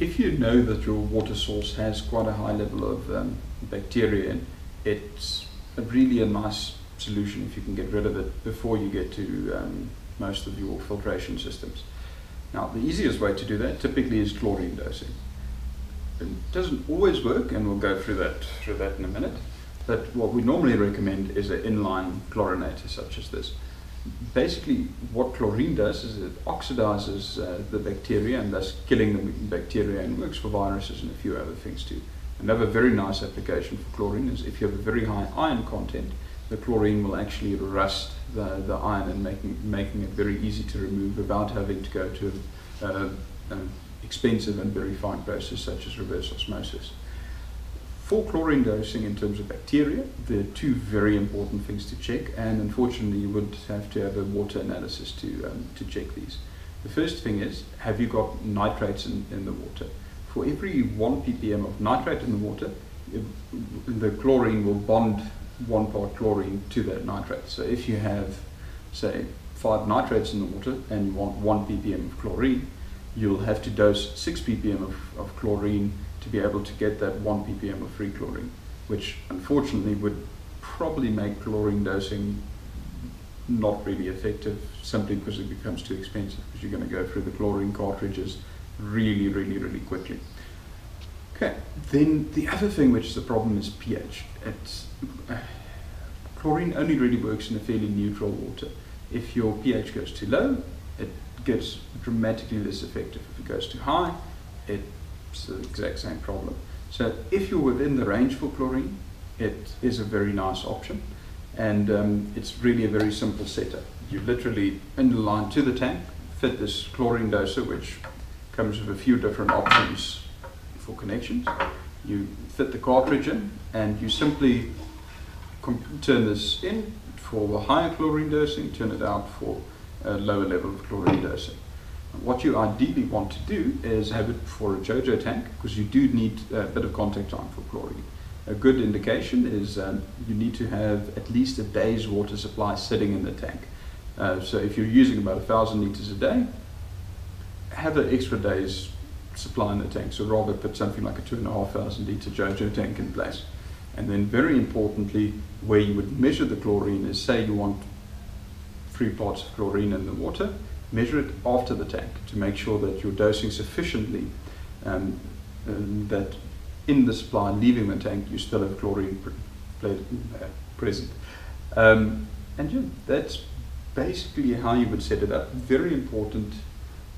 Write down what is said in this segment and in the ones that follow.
if you know that your water source has quite a high level of um, bacteria in, it's a really a nice solution if you can get rid of it before you get to um, most of your filtration systems. Now, the easiest way to do that typically is chlorine dosing. It doesn't always work, and we'll go through that through that in a minute. But what we normally recommend is an inline chlorinator such as this. Basically, what chlorine does is it oxidizes uh, the bacteria and thus killing the bacteria and works for viruses and a few other things too. Another very nice application for chlorine is if you have a very high iron content, the chlorine will actually rust the, the iron and making, making it very easy to remove without having to go to uh, um, expensive and very fine process such as reverse osmosis. For chlorine dosing in terms of bacteria, there are two very important things to check, and unfortunately, you would have to have a water analysis to, um, to check these. The first thing is have you got nitrates in, in the water? For every 1 ppm of nitrate in the water, the chlorine will bond one part chlorine to that nitrate. So if you have, say, five nitrates in the water and you want one ppm of chlorine, you'll have to dose six ppm of, of chlorine to be able to get that one ppm of free chlorine, which unfortunately would probably make chlorine dosing not really effective simply because it becomes too expensive because you're going to go through the chlorine cartridges really, really, really quickly. Okay, then the other thing which is a problem is pH. It's, uh, chlorine only really works in a fairly neutral water. If your pH goes too low, it gets dramatically less effective. If it goes too high, it's the exact same problem. So if you're within the range for chlorine, it is a very nice option. And um, it's really a very simple setup. You literally in the line to the tank, fit this chlorine doser, which comes with a few different options for connections. You fit the cartridge in and you simply turn this in for higher chlorine dosing, turn it out for a lower level of chlorine dosing. What you ideally want to do is have it for a JoJo tank because you do need a bit of contact time for chlorine. A good indication is um, you need to have at least a day's water supply sitting in the tank. Uh, so if you're using about a thousand liters a day, have an extra day's supply in the tank. So rather put something like a two and a half thousand liter JoJo tank in place. And then very importantly, where you would measure the chlorine is say you want three parts of chlorine in the water, measure it after the tank to make sure that you're dosing sufficiently um, that in the supply leaving the tank you still have chlorine pre- uh, present. Um, and yeah, that's basically how you would set it up. Very important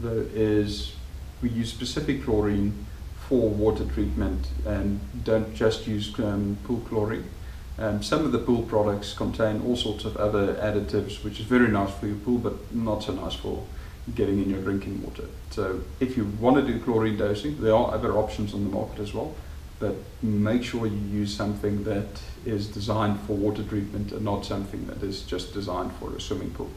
though is we use specific chlorine for water treatment and don't just use um, pool chlorine. Um, some of the pool products contain all sorts of other additives, which is very nice for your pool, but not so nice for getting in your drinking water. So if you want to do chlorine dosing, there are other options on the market as well, but make sure you use something that is designed for water treatment and not something that is just designed for a swimming pool.